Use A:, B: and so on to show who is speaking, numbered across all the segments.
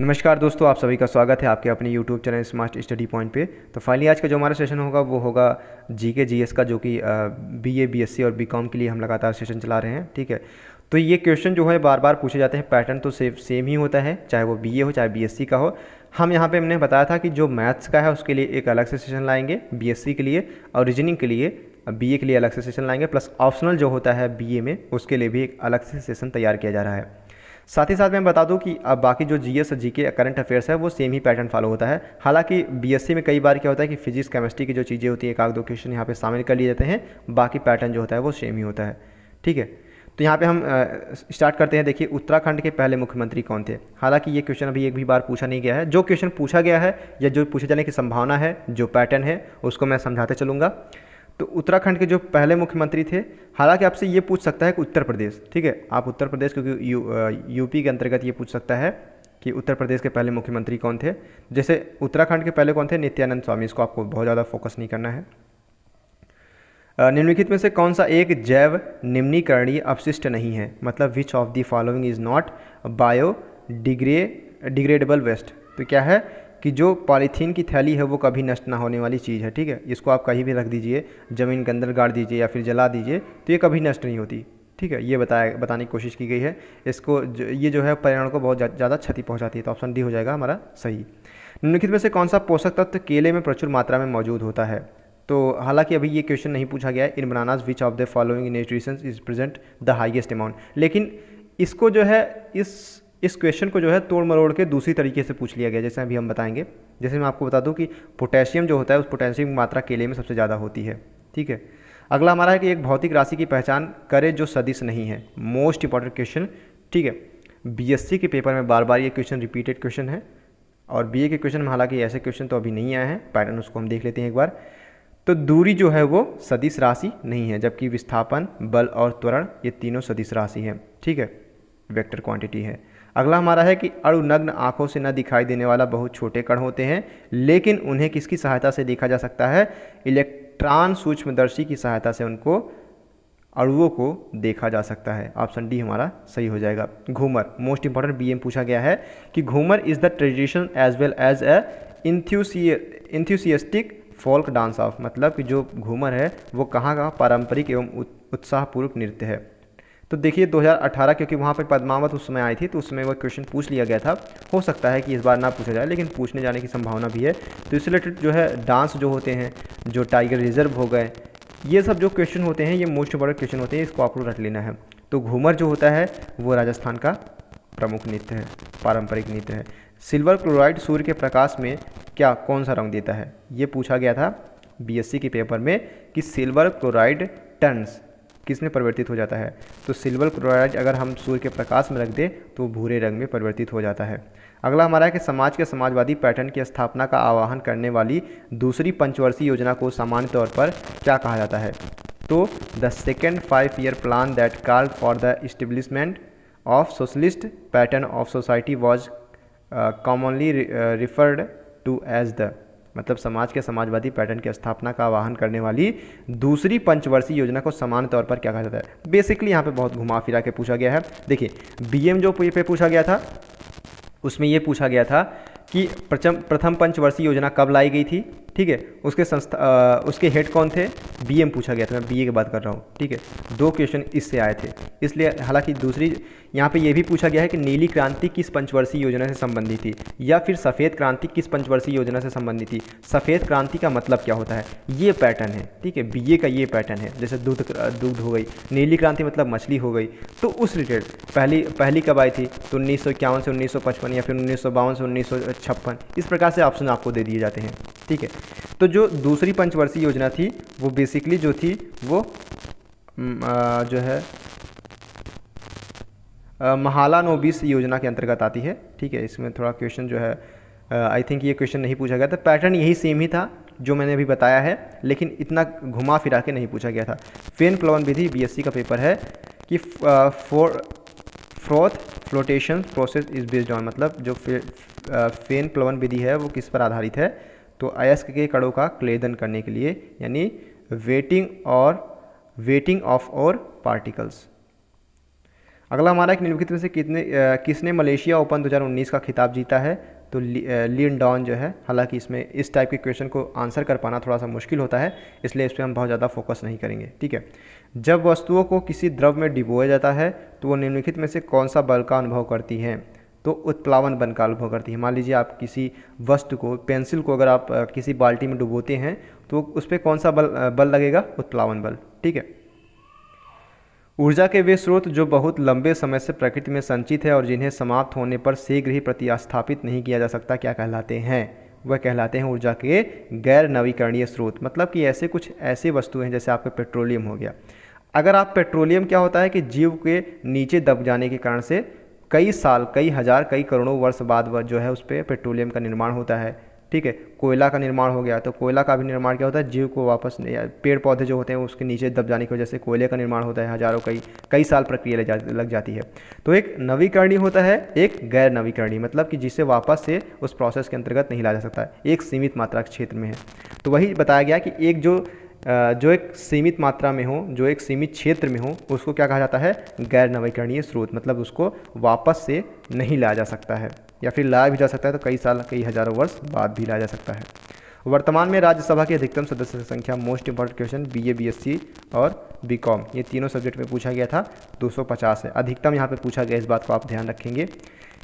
A: नमस्कार दोस्तों, आप सभी का स्वागत है आपके अपने YouTube channel smart study point पे। तो फाइनली आज का जो हमारा सेशन होगा, वो होगा जी के जी एस का, जो कि B A B S C और बी कॉम के लिए हम लगातार सेशन चला रहे हैं, ठीक है? तो ये क्वेश्चन जो है बार बार पूछे जाते हैं। पैटर्न तो सेम सेम ही होता है, चाहे वो बी ए हो, चाहे बी एस सी का हो। हम यहाँ पे हमने बताया था कि जो मैथ्स का है, उसके लिए एक अलग से सेशन लाएँगे बी एस सी के लिए और रीजनिंग के लिए बी ए के लिए अलग से सेशन लाएँगे। प्लस ऑप्शनल जो होता है बी ए में, उसके लिए भी एक अलग से सेशन तैयार किया जा रहा है। साथ ही साथ मैं बता दूँ कि अब बाकी जो जी एस जी के करंट अफेयर्स है, वो सेम ही पैटर्न फॉलो होता है। हालाँकि बीएससी में कई बार क्या होता है कि फिजिक्स केमिस्ट्री की जो चीज़ें होती हैं, एक आध दो क्वेश्चन यहाँ पे शामिल कर लिए जाते हैं, बाकी पैटर्न जो होता है वो सेम ही होता है। ठीक है? तो यहाँ पे हम स्टार्ट करते हैं। देखिए, उत्तराखंड के पहले मुख्यमंत्री कौन थे? हालाँकि ये क्वेश्चन अभी एक भी बार पूछा नहीं गया है। जो क्वेश्चन पूछा गया है या जो पूछे जाने की संभावना है, जो पैटर्न है, उसको मैं समझाते चलूँगा। तो उत्तराखंड के जो पहले मुख्यमंत्री थे हालाँकि आपसे ये पूछ सकता है कि उत्तर प्रदेश ठीक है? आप उत्तर प्रदेश क्योंकि यू, यूपी के अंतर्गत ये पूछ सकता है कि उत्तर प्रदेश के पहले मुख्यमंत्री कौन थे? जैसे उत्तराखंड के पहले कौन थे? नित्यानंद स्वामी इसको आपको बहुत ज़्यादा फोकस नहीं करना है। निम्नलिखित में से कौन सा एक जैव निम्नीकरणीय अपशिष्ट नहीं है? मतलब which of the following is not bio degra degradable waste तो क्या है? कि जो पॉलीथीन की थैली है वो कभी नष्ट ना होने वाली चीज़ है, ठीक है? इसको आप कहीं भी रख दीजिए, ज़मीन के अंदर गाड़ दीजिए या फिर जला दीजिए तो ये कभी नष्ट नहीं होती, ठीक है? ये बताया, बताने की कोशिश की गई है। इसको ये जो है पर्यावरण को बहुत ज़्यादा क्षति पहुँचाती है तो ऑप्शन डी हो जाएगा हमारा सही। निम्नलिखित में से कौन सा पोषक तत्व केले में प्रचुर मात्रा में मौजूद होता है? तो हालाँकि अभी ये क्वेश्चन नहीं पूछा गया है। In bananas which of the following nutrition is present the highest amount लेकिन इसको जो है, इस इस क्वेश्चन को जो है तोड़ मरोड़ के दूसरी तरीके से पूछ लिया गया, जैसे अभी हम बताएँगे। जैसे मैं आपको बता दूँ कि पोटेशियम जो होता है, उस पोटेशियम की मात्रा केले में सबसे ज़्यादा होती है, ठीक है? अगला हमारा है कि एक भौतिक राशि की पहचान करे जो सदिश नहीं है मोस्ट इंपॉर्टेंट क्वेश्चन ठीक है? बीएससी के पेपर में बार बार ये क्वेश्चन रिपीटेड क्वेश्चन है, और बीए के क्वेश्चन में हालाँकि ऐसे क्वेश्चन तो अभी नहीं आए हैं पैटर्न उसको हम देख लेते हैं एक बार। तो दूरी जो है वो सदिश राशि नहीं है, जबकि विस्थापन, बल और त्वरण ये तीनों सदिश राशि है, ठीक है? वेक्टर क्वांटिटी है। अगला हमारा है कि अणुनग्न आँखों से न दिखाई देने वाला बहुत छोटे कण होते हैं, लेकिन उन्हें किसकी सहायता से देखा जा सकता है? इलेक्ट्रॉन सूक्ष्मदर्शी की सहायता से उनको, अणुओं को देखा जा सकता है। ऑप्शन डी हमारा सही हो जाएगा। Ghoomar most important B M पूछा गया है कि Ghoomar is the tradition as well as a enthusiastic folk dance of मतलब कि जो घूमर है, वो कहाँ का पारंपरिक एवं उत्साहपूर्वक नृत्य है। तो देखिए 2018 क्योंकि वहाँ पर पद्मावत उस समय आई थी तो उसमें वह क्वेश्चन पूछ लिया गया था। हो सकता है कि इस बार ना पूछा जाए, लेकिन पूछने जाने की संभावना भी है। तो इस रिलेटेड जो है डांस जो होते हैं, जो टाइगर रिज़र्व हो गए, ये सब जो क्वेश्चन होते हैं, ये मोस्ट इंपॉर्टेंट क्वेश्चन होते हैं, इसको आपको रट लेना है। तो घूमर जो होता है, वो राजस्थान का प्रमुख नृत्य है, पारंपरिक नृत्य है। सिल्वर क्लोराइड सूर्य के प्रकाश में क्या, कौन सा रंग देता है? ये पूछा गया था बीएससी के पेपर में कि सिल्वर क्लोराइड टन्स किसमें परिवर्तित हो जाता है? तो सिल्वर क्लोराइड अगर हम सूर्य के प्रकाश में रख दें तो भूरे रंग में परिवर्तित हो जाता है। अगला हमारा है कि समाज के समाजवादी पैटर्न की स्थापना का आवाहन करने वाली दूसरी पंचवर्षीय योजना को सामान्य तौर पर क्या कहा जाता है? तो the second five year plan that called for the establishment of socialist pattern of society was commonly referred to as the मतलब समाज के समाजवादी पैटर्न की स्थापना का आह्वान करने वाली दूसरी पंचवर्षीय योजना को समान तौर पर क्या कहा जाता है? बेसिकली यहाँ पे बहुत घुमा फिरा के पूछा गया है। देखिए बीएम जो पे पूछा गया था, उसमें ये पूछा गया था कि प्रथम पंचवर्षीय योजना कब लाई गई थी? ठीक है? उसके संस्था उसके हेड कौन थे? बीएम पूछा गया था, मैं बीए की बात कर रहा हूँ, ठीक है? दो क्वेश्चन इससे आए थे। इसलिए हालाँकि दूसरी, यहाँ पे ये भी पूछा गया है कि नीली क्रांति किस पंचवर्षीय योजना से संबंधित थी, या फिर सफ़ेद क्रांति किस पंचवर्षीय योजना से संबंधित थी? सफ़ेद क्रांति का मतलब क्या होता है? ये पैटर्न है, ठीक है? बीए का ये पैटर्न है, जैसे दूध दूध हो गई, नीली क्रांति मतलब मछली हो गई तो उस रिलेटेड पहली पहली कब आई थी? तो उन्नीस सौ इक्यावन से उन्नीस सौ पचपन या फिर उन्नीस सौ बावन से उन्नीस सौ छप्पन, इस प्रकार से ऑप्शन आपको दे दिए जाते हैं, ठीक है? तो जो दूसरी पंचवर्षीय योजना थी वो बेसिकली जो थी वो जो है महाला नोबिस योजना के अंतर्गत आती है। ठीक है इसमें थोड़ा क्वेश्चन जो है आई थिंक ये क्वेश्चन नहीं पूछा गया था। पैटर्न यही सेम ही था जो मैंने अभी बताया है लेकिन इतना घुमा फिरा के नहीं पूछा गया था। फेन प्लवन विधि बीएससी का पेपर है कि for froth flotation process is based on मतलब जो फे, फेन प्लवन विधि है वो किस पर आधारित है? तो अयस्क के कणों का क्लेदन करने के लिए, यानी वेटिंग और वेटिंग ऑफ़ और पार्टिकल्स। अगला हमारा एक निम्नलिखित में से कितने किसने मलेशिया ओपन 2019 का खिताब जीता है? तो लिन डॉन जो है, हालाँकि इसमें इस टाइप के क्वेश्चन को आंसर कर पाना थोड़ा सा मुश्किल होता है, इसलिए इस पर हम बहुत ज़्यादा फोकस नहीं करेंगे, ठीक है? जब वस्तुओं को किसी द्रव में डिबोया जाता है तो वो निम्नलिखित में से कौन सा बल का अनुभव करती हैं? तो उत्प्लावन बन का अनुभव करती है। मान लीजिए आप किसी वस्तु को, पेंसिल को अगर आप किसी बाल्टी में डुबोते हैं तो उस पर कौन सा बल बल लगेगा? उत्प्लावन बल। ठीक है? ऊर्जा के वे स्रोत जो बहुत लंबे समय से प्रकृति में संचित है और जिन्हें समाप्त होने पर शीघ्र ही प्रतिस्थापित नहीं किया जा सकता, क्या कहलाते हैं? वह कहलाते हैं ऊर्जा के गैर नवीकरणीय स्रोत। मतलब कि ऐसे कुछ ऐसी वस्तु हैं जैसे आपका पेट्रोलियम हो गया। अगर आप पेट्रोलियम, क्या होता है कि जीव के नीचे दब जाने के कारण से कई साल कई हज़ार कई करोड़ों वर्ष बाद वह जो है उस पर पेट्रोलियम का निर्माण होता है ठीक है? कोयला का निर्माण हो गया तो कोयला का भी निर्माण क्या होता है? जीव को वापस पेड़ पौधे जो होते हैं उसके नीचे दब जाने की वजह से कोयले का निर्माण होता है हज़ारों कई कई साल प्रक्रिया जा, लग जाती है। तो एक नवीकरणीय होता है एक गैर नवीकरणीय मतलब कि जिसे वापस से उस प्रोसेस के अंतर्गत नहीं ला जा सकता एक सीमित मात्रा के क्षेत्र में है। तो वही बताया गया कि एक जो जो एक सीमित मात्रा में हो, जो एक सीमित क्षेत्र में हो, उसको क्या कहा जाता है? गैर नवीकरणीय स्रोत मतलब उसको वापस से नहीं लाया जा सकता है, या फिर लाया भी जा सकता है तो कई साल, कई हज़ारों वर्ष बाद भी लाया जा सकता है। वर्तमान में राज्यसभा की अधिकतम सदस्य संख्या most important question B A और बी ये तीनों सब्जेक्ट में पूछा गया था 250 है। अधिकतम यहाँ पे पूछा गया, इस बात को आप ध्यान रखेंगे।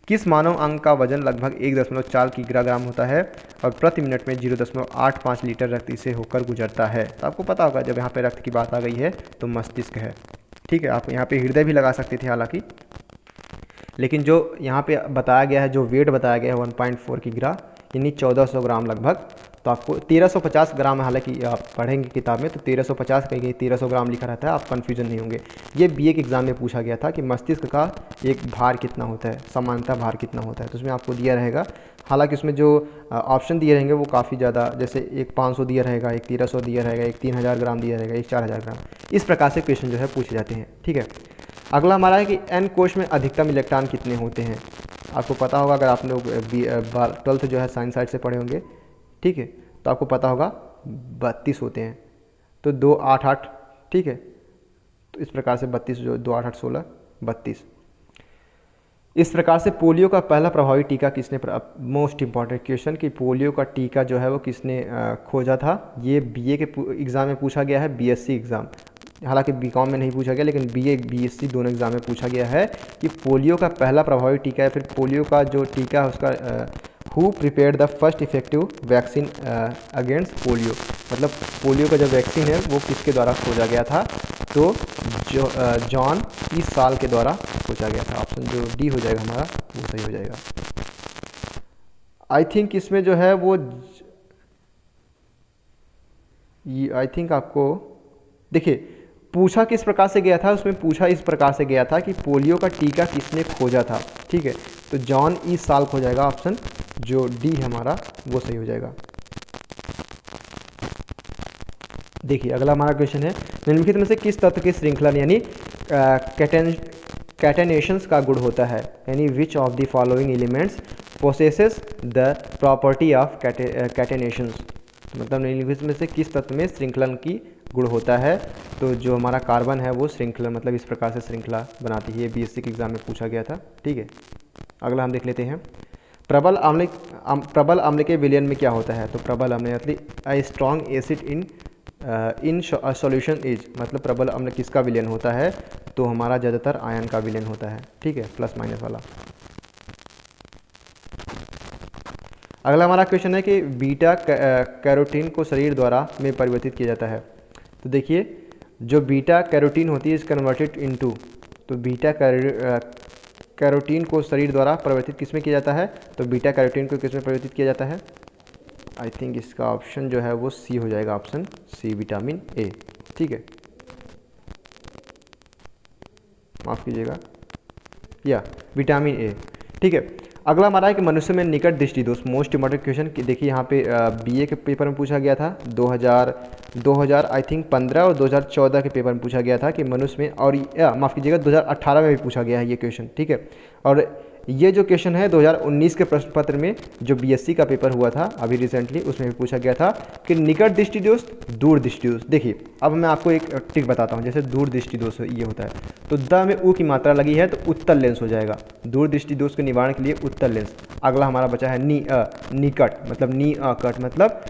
A: किस मानव अंग का वज़न लगभग एक दशमलव चार किग्राग्राम होता है और प्रति मिनट में ज़ीरो दशमलव आठ पाँच लीटर रक्त इसे होकर गुजरता है? तो आपको पता होगा, जब यहाँ पे रक्त की बात आ गई है तो मस्तिष्क है। ठीक है, आप यहाँ पे हृदय भी लगा सकते थे हालाँकि। लेकिन जो यहाँ पे बताया गया है, जो वेट बताया गया है, वन पॉइंट फोर की ग्रह यानी चौदह सौ ग्राम लगभग। तो आपको 1350 ग्राम, हालाँकि आप पढ़ेंगे किताब में तो 1350 कहीं कहीं 1300 ग्राम लिखा रहता है, आप कन्फ्यूज़न नहीं होंगे। ये बीए के एग्ज़ाम में पूछा गया था कि मस्तिष्क का एक भार कितना होता है, समानता भार कितना होता है तो उसमें आपको दिया रहेगा। हालाँकि उसमें जो ऑप्शन दिए रहेंगे, वो काफ़ी ज़्यादा, जैसे एक पाँच दिया रहेगा, एक तेरह दिया रहेगा, एक तीन ग्राम दिया रहेगा, एक चार ग्राम। इस प्रकार से क्वेश्चन जो है पूछे जाते हैं, ठीक है? अगला हमारा है कि एन कोश में अधिकतम इलेक्ट्रॉन कितने होते हैं? आपको पता होगा, अगर आप लोग ट्वेल्थ जो है साइंस साइड से पढ़े होंगे ठीक है? तो आपको पता होगा, बत्तीस होते हैं। तो दो आठ आठ, ठीक है? तो इस प्रकार से बत्तीस जो, दो आठ आठ सोलह, बत्तीस। इस प्रकार से पोलियो का पहला प्रभावी टीका किसने मोस्ट इंपॉर्टेंट क्वेश्चन कि पोलियो का टीका जो है वो किसने खोजा था? ये बीए के एग्ज़ाम में पूछा गया है बीएससी एग्ज़ाम हालाँकि बीकॉम में नहीं पूछा गया, लेकिन बीए बीएससी दोनों एग्ज़ाम में पूछा गया है कि पोलियो का पहला प्रभावी टीका है फिर पोलियो का जो टीका है उसका who prepared the first effective vaccine against polio मतलब पोलियो का जो वैक्सीन है वो किसके द्वारा खोजा गया था? तो जॉन uh, इस साल के द्वारा खोजा गया था। ऑप्शन जो डी हो जाएगा हमारा वो सही हो जाएगा। आई थिंक इसमें जो है वो आई थिंक आपको देखिए पूछा किस प्रकार से गया था? उसमें पूछा इस प्रकार से गया था कि पोलियो का टीका किसने खोजा था। ठीक है? तो जॉन ई साल हो जाएगा ऑप्शन, जो डी है हमारा, वो सही हो जाएगा। देखिए, अगला हमारा क्वेश्चन है, निम्नलिखित में से किस तत्व की श्रृंखला यानी कैटेन कैटेनेशंस का गुण होता है? यानी which of the following elements possesses the property of catenations मतलब निम्नलिखित में से किस तत्व में श्रृंखलन की गुण होता है? तो जो हमारा कार्बन है, वो श्रृंखला मतलब इस प्रकार से श्रृंखला बनाती है बी एस के एग्ज़ाम में पूछा गया था, ठीक है? अगला हम देख लेते हैं। प्रबल आम्ल प्रबल आम्ल के विलियन में क्या होता है? तो प्रबल अम्ल मतलब I strong acid in in solution is मतलब प्रबल अम्ल किसका विलियन होता है? तो हमारा ज़्यादातर आयन का विलियन होता है। ठीक है प्लस माइनस वाला। अगला हमारा क्वेश्चन है कि बीटा कैरोटीन को शरीर द्वारा में परिवर्तित किया जाता है। तो देखिए, जो बीटा कैरोटीन होती है इस कन्वर्टेड इनटू तो बीटा कैरोटीन को शरीर द्वारा परिवर्तित किसमें किया जाता है? तो बीटा कैरोटीन को किसमें परिवर्तित किया जाता है? आई थिंक इसका ऑप्शन जो है वो सी हो जाएगा ऑप्शन सी विटामिन ए ठीक है? माफ़ कीजिएगा। या विटामिन ए ठीक है? अगला हमारा है कि मनुष्य में निकट दृष्टि, दोस्त मोस्ट इंपॉर्टेंट क्वेश्चन देखिए यहाँ पे बीए के पेपर में पूछा गया था 2000 2000 आई थिंक 15 और 2014 के पेपर में पूछा गया था कि मनुष्य में, और माफ़ कीजिएगा 2018 में भी पूछा गया है ये क्वेश्चन ठीक है? और ये जो क्वेश्चन है 2019 के प्रश्न पत्र में जो बीएससी का पेपर हुआ था, अभी रिसेंटली उसमें भी पूछा गया था कि निकट दृष्टि दोष, दूर दृष्टि दोष। देखिए, अब मैं आपको एक ट्रिक बताता हूँ, जैसे दूर दृष्टि दोष ये होता है। तो द में ऊ की मात्रा लगी है तो उत्तर लेंस हो जाएगा। दूर दृष्टि दोष के निवारण के लिए उत्तर लेंस अगला हमारा बचा है नी, अ, निकट मतलब नी, अ, कट मतलब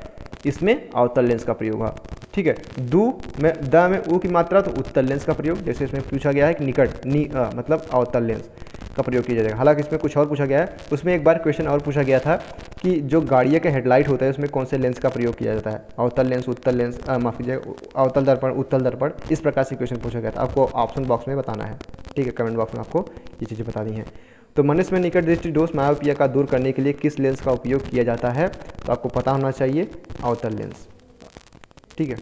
A: इसमें अवतल लेंस का प्रयोग हुआ। ठीक है, दू में, द में ऊ की मात्रा तो उत्तर लेंस का प्रयोग, जैसे इसमें पूछा गया है कि निकट, नी, अ मतलब अवतल लेंस का प्रयोग किया जाएगा हालाँकि इसमें कुछ और पूछा गया है। उसमें एक बार क्वेश्चन और पूछा गया था कि जो गाड़िया का हेडलाइट होता है, उसमें कौन से लेंस का प्रयोग किया जाता है? अवतल लेंस उत्तल लेंस माफ़ कीजिए, अवतल दर्पण, उत्तल दर्पण, इस प्रकार से क्वेश्चन पूछा गया था। आपको ऑप्शन बॉक्स में बताना है। ठीक है कमेंट बॉक्स में आपको ये चीज़ें बता दी हैं। तो मनुष्य में निकट दृष्टि दोष मायोपिया का दूर करने के लिए किस लेंस का उपयोग किया जाता है? तो आपको पता होना चाहिए, अवतल लेंस ठीक है?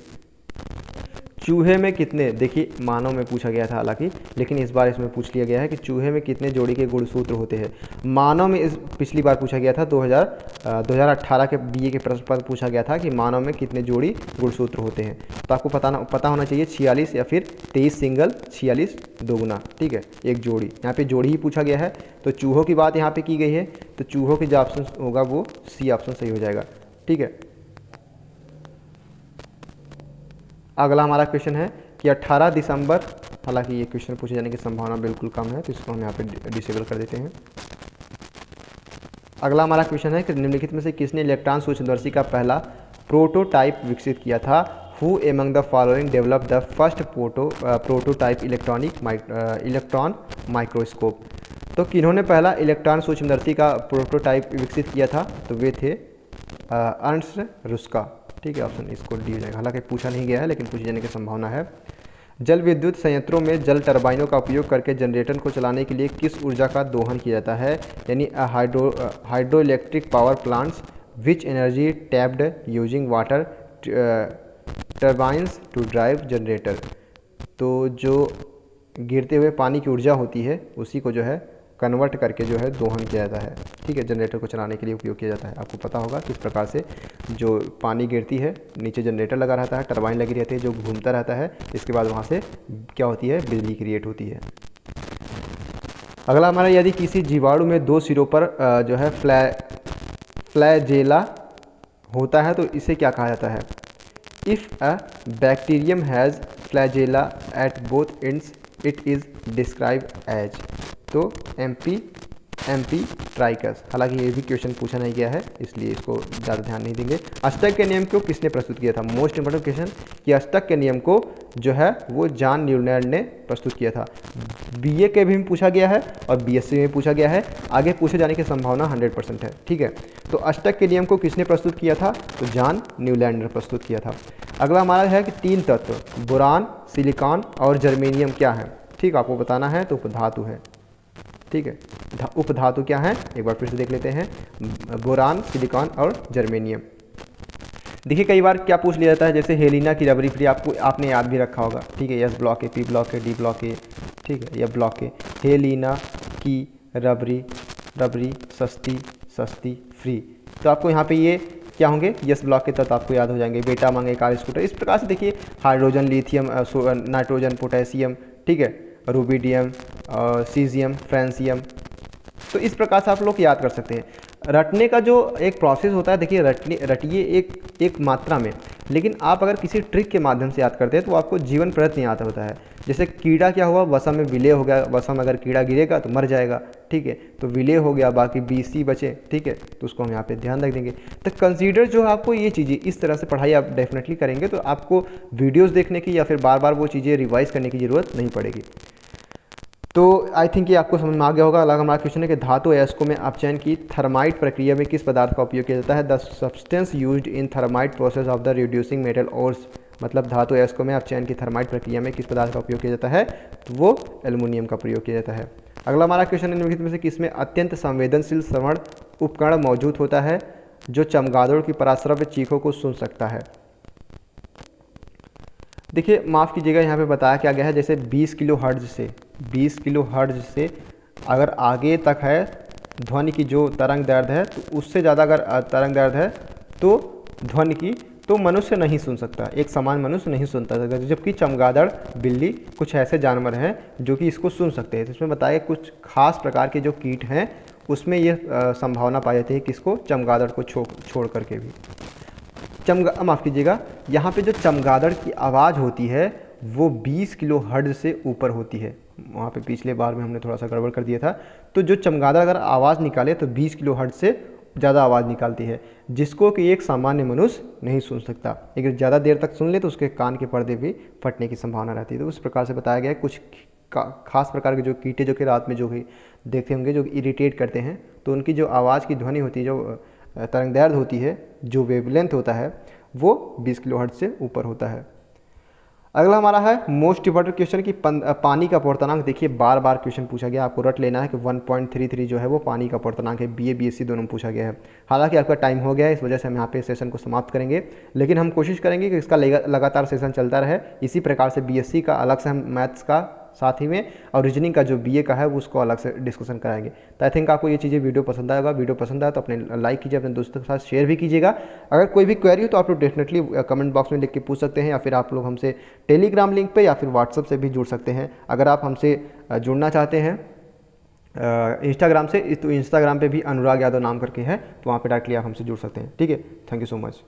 A: चूहे में कितने, देखिए, मानव में पूछा गया था हालाँकि, लेकिन इस बार इसमें पूछ लिया गया है कि चूहे में कितने जोड़ी के गुणसूत्र होते हैं। मानव में इस, पिछली बार पूछा गया था 2000 2018 के बीए के प्रश्न पत्र पूछा गया था कि मानव में कितने जोड़ी गुणसूत्र होते हैं। तो आपको पता पता होना चाहिए छियालीस या फिर तेईस सिंगल, छियालीस दोगुना, ठीक है, एक जोड़ी। यहाँ पर जोड़ी ही पूछा गया है तो चूहों की बात यहाँ पर की गई है तो चूहों के जो ऑप्शन होगा वो सी ऑप्शन सही हो जाएगा, ठीक है। अगला हमारा क्वेश्चन है कि 18 दिसंबर, हालाँकि ये क्वेश्चन पूछे जाने की संभावना बिल्कुल कम है तो इसको हम यहाँ पे डिसेबल कर देते हैं। अगला हमारा क्वेश्चन है कि निम्नलिखित में से किसने इलेक्ट्रॉन सूक्ष्मदर्शी का पहला प्रोटोटाइप विकसित किया था? Who among the following develop the first proto prototype electronic electron microscope तो किन्होंने पहला इलेक्ट्रॉन सूक्ष्मदर्शी का प्रोटोटाइप विकसित किया था? तो वे थे अर्नस्ट रुस्का ठीक है ऑप्शन इसको डी हो जाएगा। हालाँकि पूछा नहीं गया है, लेकिन पूछे जाने की संभावना है। जल विद्युत संयंत्रों में जल टर्बाइनों का उपयोग करके जनरेटर को चलाने के लिए किस ऊर्जा का दोहन किया जाता है? यानी hydro hydro electric power plants which energy tapped using water turbines to drive generator तो जो गिरते हुए पानी की ऊर्जा होती है, उसी को जो है कन्वर्ट करके जो है दोहन किया जाता है। ठीक है? जनरेटर को चलाने के लिए उपयोग किया जाता है। आपको पता होगा किस प्रकार से जो पानी गिरती है, नीचे जनरेटर लगा रहता है टरबाइन लगी रहती है, जो घूमता रहता है, इसके बाद वहाँ से क्या होती है? बिजली क्रिएट होती है। अगला हमारा यदि किसी जीवाणु में दो सिरों पर जो है फ्लै, फ्लैजेला होता है तो इसे क्या कहा जाता है? If a bacterium has flagella at both ends it is describe as तो M P M P trichous हालाँकि ये भी क्वेश्चन पूछा नहीं गया है, इसलिए इसको ज़्यादा ध्यान नहीं देंगे। अष्टक के नियम को किसने प्रस्तुत किया था? मोस्ट इंपॉर्टेंट क्वेश्चन कि अष्टक के नियम को जो है, वो जॉन न्यूलैंड ने प्रस्तुत किया था। बीए के भी में पूछा गया है और बीएससी में पूछा गया है। आगे पूछे जाने की संभावना 100 परसेंट है, ठीक है? तो अष्टक के नियम को किसने प्रस्तुत किया था? तो जॉन न्यूलैंड ने प्रस्तुत किया था। अगला हमारा है कि तीन तत्व, बुरान, सिलिकॉन और जर्मेनियम क्या है? ठीक, आपको बताना है तो धातु है। ठीक है? उपधातु क्या है? एक बार फिर से देख लेते हैं। बोरान, सिलिकॉन और जर्मेनियम। देखिए, कई बार क्या पूछ लिया जाता है, जैसे हेलिना की रबरी फ्री आपको, आपने याद भी रखा होगा। ठीक है, यस ब्लॉक है पी ब्लॉक है डी ब्लॉक है ठीक है या ब्लॉक है हेलिना की रबरी रबरी, सस्ती सस्ती, फ्री। तो आपको यहाँ पे ये क्या होंगे? यस ब्लॉक के तहत आपको याद हो जाएँगे। बेटा, मांगे कार स्कूटर। इस प्रकार से देखिए, हाइड्रोजन, लिथियम नाइट्रोजन, पोटेशियम। ठीक है रूबीडियम सीजियम फ्रेंसियम। तो इस प्रकार से आप लोग याद कर सकते हैं। रटने का जो एक प्रोसेस होता है, देखिए रटने, रटिए एक एक मात्रा में। लेकिन आप अगर किसी ट्रिक के माध्यम से याद करते हैं तो आपको जीवन प्रयत्न याद होता है। जैसे कीड़ा क्या हुआ? वसा में विलय हो गया। वसा में अगर कीड़ा गिरेगा तो मर जाएगा। ठीक है? तो विलय हो गया, बाकी बी सी बचे। ठीक है? तो उसको हम यहाँ पे ध्यान रख देंगे। तो कंसीडर जो है आपको ये चीज़ें, इस तरह से पढ़ाई आप डेफिनेटली करेंगे तो आपको वीडियोज़ देखने की या फिर बार बार वो चीज़ें रिवाइज करने की ज़रूरत नहीं पड़ेगी। तो आई थिंक ये आपको समझ में आ गया होगा अलग हमारा क्वेश्चन है कि धातु एस्को में अपचयन की थर्माइट प्रक्रिया में किस पदार्थ का उपयोग किया जाता है? The substance use in thermite process of the reducing metal ores मतलब धातु एस्को में अपचयन की थर्माइट प्रक्रिया में किस पदार्थ का उपयोग किया जाता है? तो वो एल्युमिनियम का प्रयोग किया जाता है। अगला हमारा क्वेश्चन है, निम्नलिखित में से किसमें अत्यंत संवेदनशील श्रवण उपकरण मौजूद होता है, जो चमगादड़ की पराश्रव्य चीखों को सुन सकता है? देखिए, माफ़ कीजिएगा, यहाँ पे बताया क्या गया है, जैसे 20 किलो हर्ज से। 20 किलो हर्ज से अगर आगे तक है, ध्वनि की जो तरंग दर्द है तो उससे ज़्यादा अगर तरंग दर्द है तो ध्वनि की तो मनुष्य नहीं सुन सकता। एक समान मनुष्य नहीं सुनता सकता जबकि चमगादड़, बिल्ली, कुछ ऐसे जानवर हैं, जो कि इसको सुन सकते हैं। तो इसमें बताया कुछ खास प्रकार के जो कीट हैं, उसमें यह संभावना पाई जाती है कि इसको चमगादड़ को छो छोड़ करके भी। चमगा माफ़ कीजिएगा, यहाँ पे जो चमगादड़ की आवाज़ होती है, वो 20 किलो हर्ड से ऊपर होती है। वहाँ पे पिछले बार में हमने थोड़ा सा गड़बड़ कर दिया था। तो जो चमगादड़ अगर आवाज़ निकाले तो 20 किलो हर्ड से ज़्यादा आवाज़ निकालती है, जिसको कि एक सामान्य मनुष्य नहीं सुन सकता। अगर ज़्यादा देर तक सुन ले तो उसके कान के पर्दे भी फटने की संभावना रहती है। तो उस प्रकार से बताया गया कुछ खास प्रकार के जो कीटे जो कि रात में जो भी देखते होंगे, जो इरीटेट करते हैं तो उनकी जो आवाज़ की ध्वनि होती है, जो तरंगदैर्ध होती है, जो वेवलेंथ होता है, वो 20 किलो हर्ट से ऊपर होता है। अगला हमारा है मोस्ट इंपॉर्टेंट क्वेश्चन की पानी का पूर्तनांक। देखिए बार बार क्वेश्चन पूछा गया, आपको रट लेना है कि 1.33 जो है वो पानी का पूर्तनांक है B A B S C दोनों पूछा गया है। हालाँकि आपका टाइम हो गया है, इस वजह से हम यहाँ पे सेशन को समाप्त करेंगे, लेकिन हम कोशिश करेंगे कि इसका लगातार सेशन चलता रहे। इसी प्रकार से बी एस सी का, अलग से हम मैथ्स का साथ ही में और रीजनिंग का जो बीए का है, वो उसको अलग से डिस्कशन कराएँगे। तो आई थिंक आपको ये चीज़ें वीडियो पसंद आएगा वीडियो पसंद आए तो अपने लाइक कीजिए, अपने दोस्तों के साथ शेयर भी कीजिएगा। अगर कोई भी क्वेरी हो तो आप लोग डेफिनेटली कमेंट बॉक्स में लिख के पूछ सकते हैं या फिर आप लोग हमसे टेलीग्राम लिंक पर या फिर व्हाट्सअप से भी जुड़ सकते हैं। अगर आप हमसे जुड़ना चाहते हैं इंस्टाग्राम से तो इंस्टाग्राम पे भी अनुराग यादव नाम करके है तो वहाँ पे डायरेक्टली आप हमसे जुड़ सकते हैं। ठीक है? Thank you so much